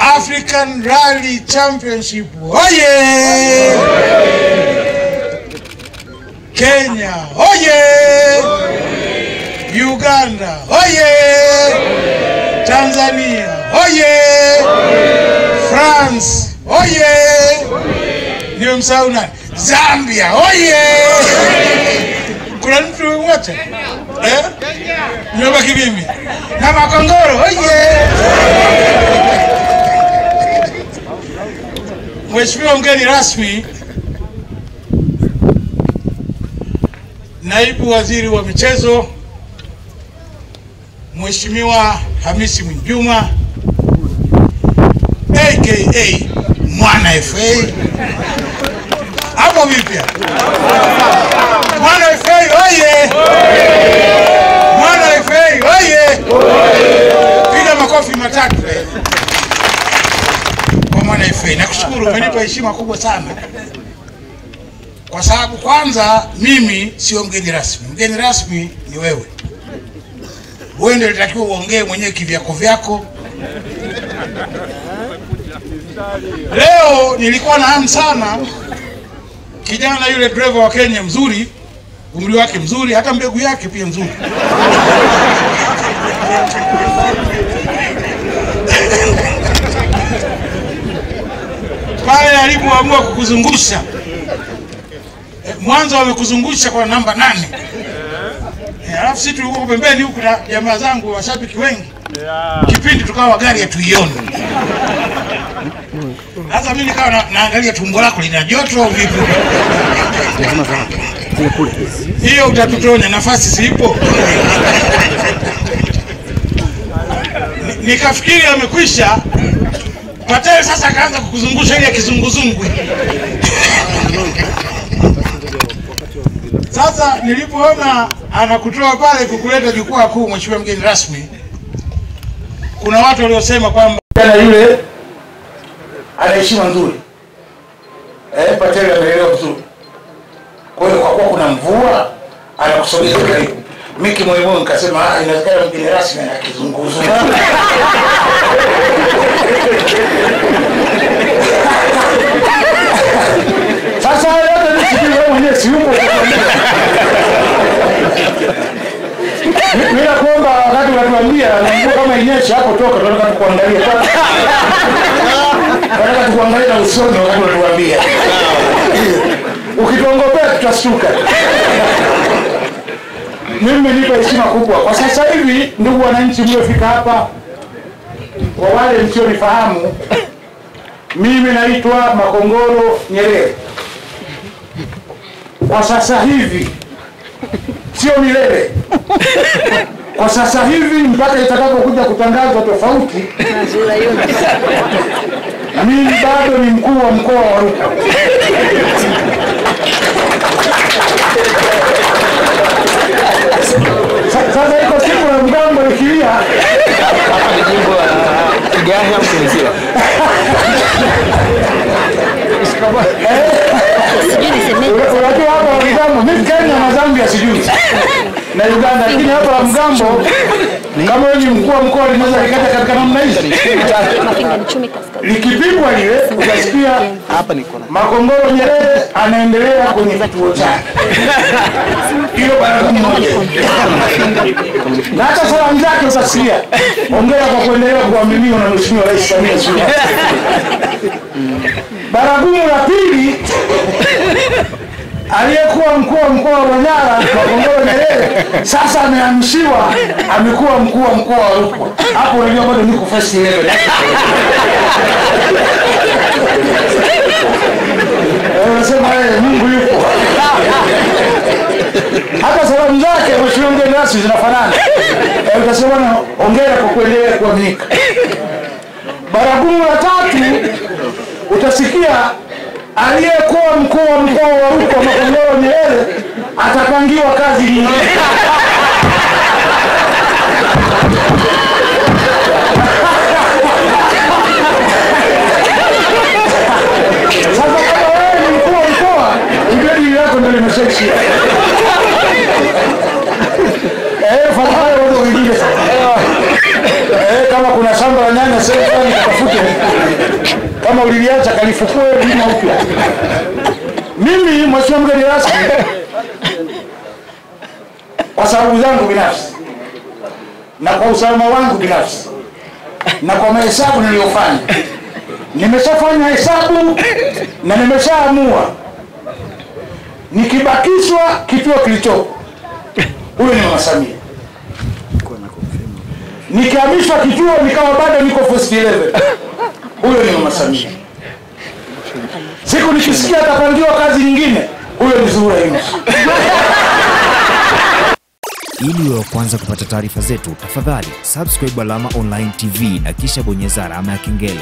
African Rally Championship oye! Kenya oye! Uganda oye! Tanzania oye! France oye! Ndio msahau nani? Zambia oye! Kuna mtu wote eh? Nimebaki mimi na Makongoro oye! Mheshimiwa mgeni rasmi, naibu waziri wa michezo Mheshimiwa Hamisi Mwinjuma aka Mwana FA, hapo vipya Mwana FA oye! Mwana FA oye! Piga makofi matatu eh, kwa Mwana FA. Nakushukuru, umenipa heshima kubwa sana, kwa sababu kwanza mimi sio mgeni rasmi. Mgeni rasmi ni wewe. Wewe ndio unatakiwa uongee mwenyewe kivyako vyako. Leo nilikuwa na hamu sana, kijana yule driver wa Kenya mzuri, umri wake mzuri, hata mbegu yake pia nzuri. Pale eh, mwanzo wamekuzungusha kwa namba nane Eh, alafu sisi tulikuwa pembeni huku na jamaa zangu washabiki wengi, kipindi tukawa gari hatuioni. Sasa mimi nikawa na, naangalia tumbo lako lina joto au vipi? Hiyo utatutonya, nafasi zipo. Nikafikiri amekwisha. Patel sasa akaanza kukuzungusha ile kizunguzungu. Sasa nilipoona anakutoa pale kukuleta jukwaa kuu, mheshimiwa mgeni rasmi, kuna watu waliosema kwamba yule ana heshima nzuri eh, Patel ameelewa vizuri. Kwa hiyo kwa kuwa kuna mvua anakusogeza karibu. Mimi kimoyomoyo nikasema ah, inawezekana mgeni rasmi ana kizunguzungu. Sasa mimi sijui wewe mwenyewe si nakuomba wakati unatuambia mvua kama inyesha hapo toka tunataka tukuangalia. Tunataka tukuangalia na usoni wakati unatuambia. Ukituongopea tutashtuka. Mimi nipo heshima kubwa kwa sasa hivi, ndugu wananchi mliofika hapa, kwa wale msionifahamu, mimi naitwa Makongoro Nyerere. Kwa sasa hivi sio milele. Kwa sasa hivi mpaka itakapokuja kutangazwa tofauti, mimi bado ni mkuu wa mkoa wa Rukwa. Sasa iko siku ya mgambo ikilia, Kigahi au Kinzila? Una- unajua hapa wa mgambo, mimi Kenya na Zambia sijui. Na Uganda, lakini hapa la mgambo, kama wewe ni mkuu wa mkoa linaweza likata katika namna hizi, ni likipigwa lile utasikia Hapa niko na Makongoro Nyerere anaendelea kwenye kituo chake. Hiyo baragumu moja. Na hata salamu zake utasikia. ongea kwa kuendelea kuaminiwa na Mheshimiwa Rais Samia Suluhu Baragumu la pili aliyekuwa mkuu wa mkoa wa Manyara Makongoro Nyerere sasa amehamishiwa, amekuwa mkuu wa mkoa wa Rukwa. Hapo unajua bado niko first level. Unasema eh, Mungu yupo. Hata salamu zake mheshimiwa mgeni rasmi zinafanana. Utasema bwana, hongera kwa kuendelea kuaminika. Baragumu la tatu utasikia aliyekuwa mkuu wa mkoa wa Rukwa Makongoro Nyerere atapangiwa kazi nyingine. Limeshaishia. Eh, fadhali wewe watu sasa. Eh, kama kuna shamba la nyanya sasa uliliacha kalifukue lima upya. Mimi mheshimiwa mgeni rasmi, kwa sababu zangu binafsi na kwa usalama wangu binafsi na kwa mahesabu niliyofanya, nimeshafanya hesabu na nimeshaamua nikibakishwa kituo kilichopo, huyo ni mama Samia. Nikihamishwa kituo nikawa bado niko first 11, huyo ni mama Samia. Siku nikisikia atapangiwa kazi nyingine, huyo ni Zuhura Yunus. Ili wa kwanza kupata taarifa zetu, tafadhali subscribe Alama Online TV na kisha bonyeza alama ya kengele.